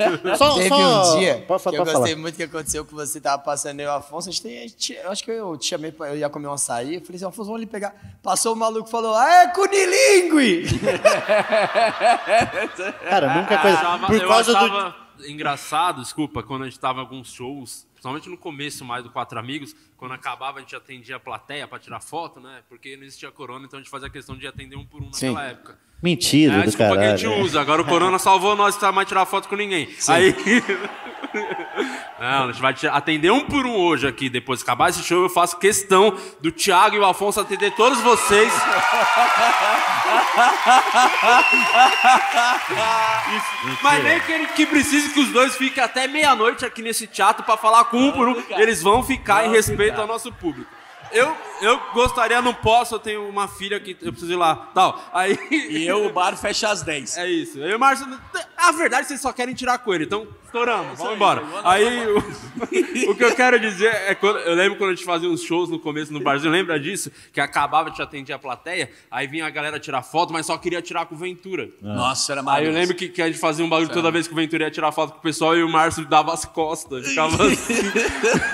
Só, Teve só- um dia Pode, que pode eu falar. gostei muito que aconteceu que você tava passando eu e o Afonso. A gente tem, a gente- eu acho que eu te chamei, pra, eu ia comer um açaí. Eu falei assim, Afonso, vamos ali pegar. Passou o maluco e falou, ah, é cunilingue! Cara, nunca é coisa. achava- Por eu causa do. achava engraçado, desculpa, quando a gente tava em alguns shows, principalmente no começo mais do Quatro Amigos, quando acabava a gente atendia a plateia pra tirar foto, né? Porque não existia corona, então a gente fazia questão de atender um por um Sim. naquela época. Mentira É do desculpa que a gente caralho. usa. Agora o corona salvou nós não mais tirar foto com ninguém. Aí. Não, a gente vai te- atender um por um hoje aqui. Depois de acabar esse show, eu faço questão do Thiago e o Afonso atender todos vocês. Mas nem que, ele- que precise que os dois fiquem até meia-noite aqui nesse teatro pra falar com um por um. Eles vão ficar em respeito ao nosso público. Eu, eu gostaria, não posso, eu tenho uma filha que eu preciso ir lá. Tal. Aí. E eu, o bar fecha às 10. É isso. Eu e o Márcio. A verdade, vocês só querem tirar coelho. Então, estouramos, vamos embora. Aí, o, o que eu quero dizer é quando. Eu lembro quando a gente fazia uns shows no começo no barzinho, lembra disso? Que acabava de atender a plateia, aí vinha a galera tirar foto, mas só queria tirar com o Ventura. Nossa, era Aí eu maravilhoso. lembro que, que a gente fazia um bagulho toda vez que o Ventura ia tirar foto com o pessoal e o Márcio dava as costas. Ficava assim.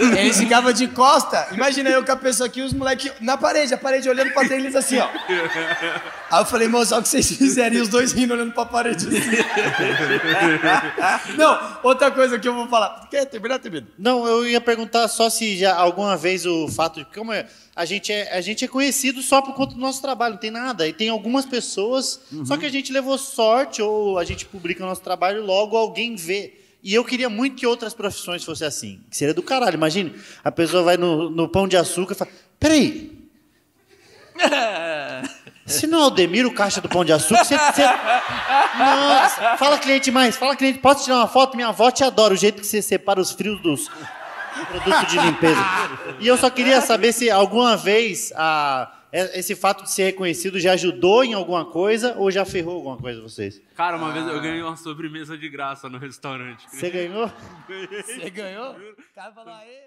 Eles ficavam de costa. Imagina eu com a pessoa aqui, os moleques na parede, a parede olhando pra trás, eles assim, ó. Aí eu falei, moço, olha o que vocês fizeram. E os dois rindo olhando pra parede assim. Não, outra coisa que eu vou falar. Quer terminar, termina? Não, eu ia perguntar só se já alguma vez o fato de como é, a gente é a gente é conhecido só por conta do nosso trabalho, não tem nada. E tem algumas pessoas, só que a gente levou sorte ou a gente publica o nosso trabalho e logo alguém vê. E eu queria muito que outras profissões fossem assim. Que seria do caralho. Imagine, a pessoa vai no, no pão de açúcar e fala: Peraí. Se não é o Demir, o caixa do pão de açúcar, você, fala cliente mais, fala cliente, posso tirar uma foto? Minha avó te adora, o jeito que você separa os frios dos produtos de limpeza. E eu só queria saber se alguma vez a, é- esse fato de ser reconhecido já ajudou em alguma coisa ou já ferrou alguma coisa vocês? Cara, uma vez eu ganhei uma sobremesa de graça no restaurante. Você ganhou? Você ganhou? O cara falou, aê.